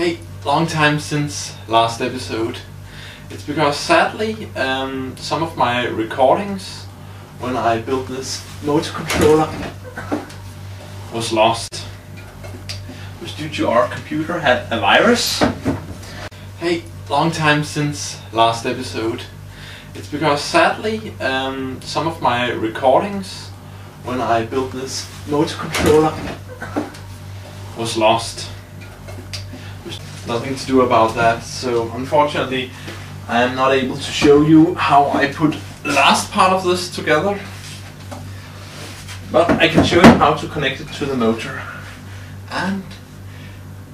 Hey, long time since last episode. It's because sadly, um, some of my recordings when I built this motor controller was lost. It was due to our computer had a virus. Hey, long time since last episode. It's because sadly, um, some of my recordings when I built this motor controller was lost. Nothing to do about that, so unfortunately I am not able to show you how I put last part of this together. But I can show you how to connect it to the motor. And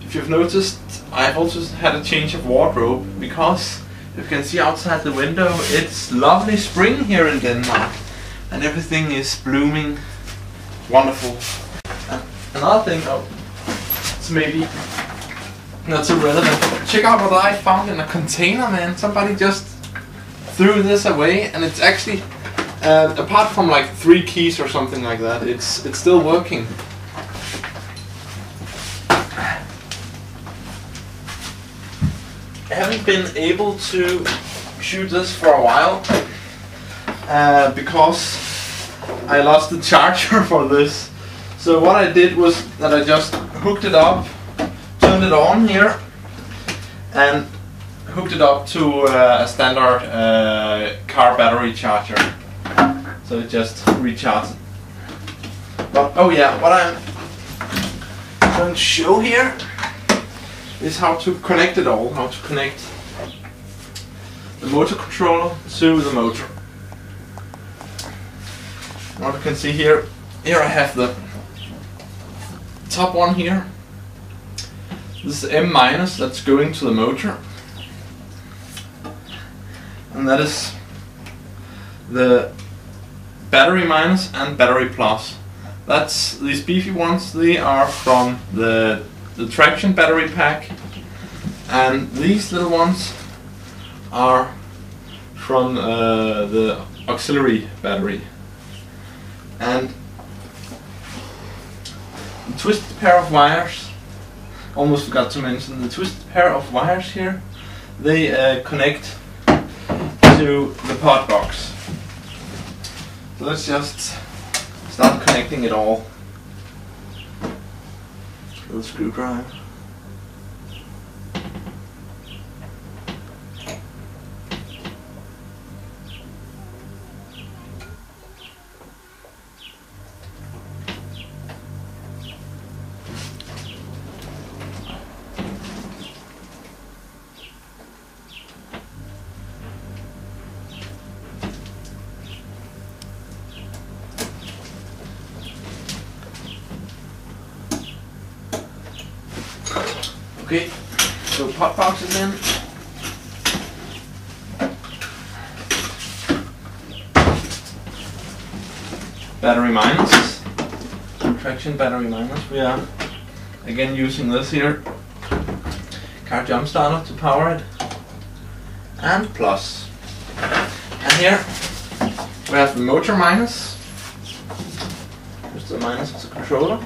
if you've noticed, I've also had a change of wardrobe because you can see outside the window it's lovely spring here in Denmark and everything is blooming wonderful. And another thing, oh, it's maybe not irrelevant. Check out what I found in a container, man. Somebody just threw this away, and it's actually, uh, apart from like three keys or something like that, it's it's still working. I haven't been able to shoot this for a while uh, because I lost the charger for this. So what I did was that I just hooked it up, turned it on here, and hooked it up to uh, a standard uh, car battery charger. So it just recharges. But oh yeah, what I'm going to show here is how to connect it all, how to connect the motor controller to the motor. What you can see here, here I have the top one here. This is M minus that's going to the motor. And that is the battery minus and battery plus. That's these beefy ones, they are from the the traction battery pack and these little ones are from uh, the auxiliary battery and the twisted pair of wires almost forgot to mention the twisted pair of wires here. They uh, connect to the pot box. So let's just start connecting it all. Little screwdriver Okay, so pot boxes in. Battery minus. Traction battery minus. We are again using this here. Car jump starter to power it. And plus. And here we have the motor minus. Just the minus of the controller.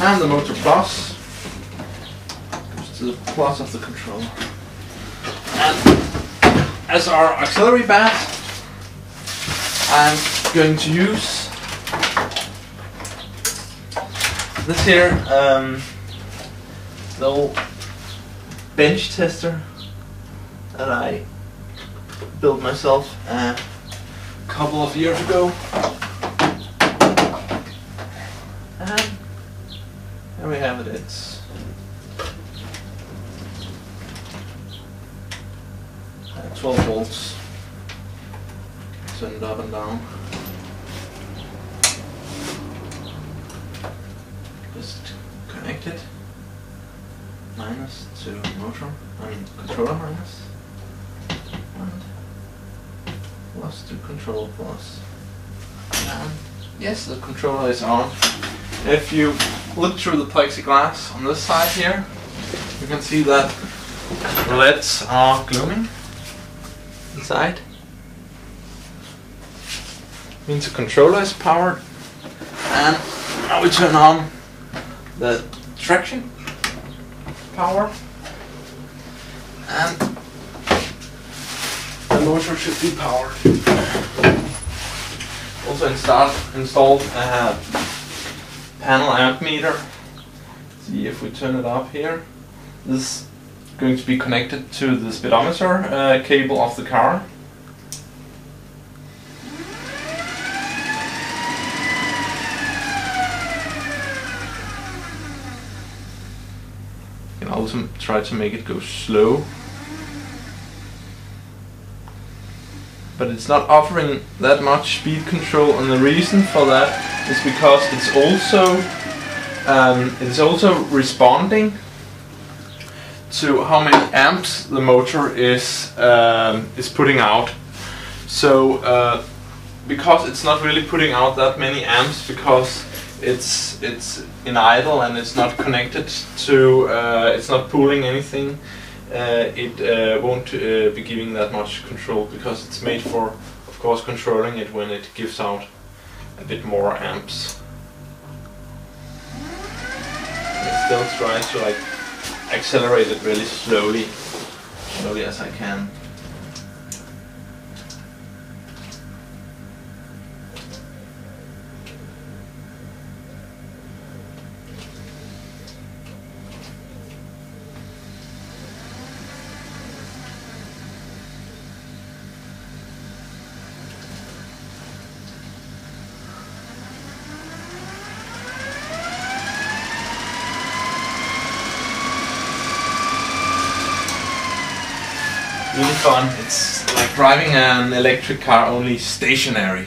And the motor plus goes to the plus of the controller. And as our auxiliary bat, I'm going to use this here um, little bench tester that I built myself a couple of years ago. And there we have it. It's uh, 12 volts. Send up and down. Just connect it. Minus to motor. I mean controller minus. And plus to control plus. And yes, the controller is on. If you look through the plexiglass on this side here, you can see that the LEDs are glooming inside. Means the controller is powered and now we turn on the traction power and the motor should be powered. Also installed installed a panel amp meter. See if we turn it up here. This is going to be connected to the speedometer uh, cable of the car. You can also try to make it go slow. But it's not offering that much speed control and the reason for that is because it's also um, it's also responding to how many amps the motor is um, is putting out. So uh, because it's not really putting out that many amps because it's it's in idle and it's not connected to uh, it's not pulling anything it uh, won't uh, be giving that much control because it's made for of course controlling it when it gives out a bit more amps. It still tries to like accelerate it really slowly slowly as I can really fun. It's like driving an electric car, only stationary.